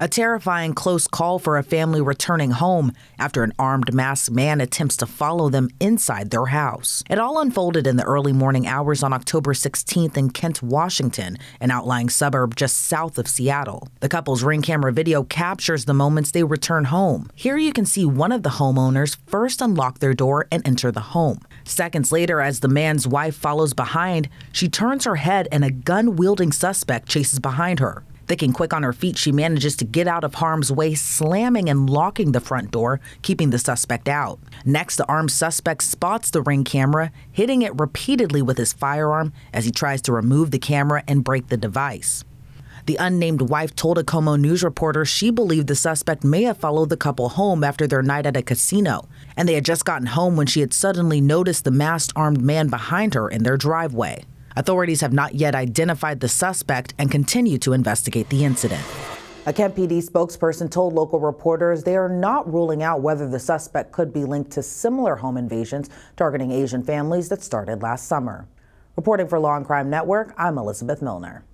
A terrifying close call for a family returning home after an armed masked man attempts to follow them inside their house. It all unfolded in the early morning hours on October 16th in Kent, Washington, an outlying suburb just south of Seattle. The couple's ring camera video captures the moments they return home. Here you can see one of the homeowners first unlock their door and enter the home. Seconds later, as the man's wife follows behind, she turns her head and a gun wielding suspect chases behind her. Thinking quick on her feet, she manages to get out of harm's way, slamming and locking the front door, keeping the suspect out. Next, the armed suspect spots the ring camera, hitting it repeatedly with his firearm as he tries to remove the camera and break the device. The unnamed wife told a KOMO News reporter she believed the suspect may have followed the couple home after their night at a casino, and they had just gotten home when she had suddenly noticed the masked armed man behind her in their driveway. Authorities have not yet identified the suspect and continue to investigate the incident. A Kent PD spokesperson told local reporters they are not ruling out whether the suspect could be linked to similar home invasions targeting Asian families that started last summer. Reporting for Law and Crime Network, I'm Elizabeth Millner.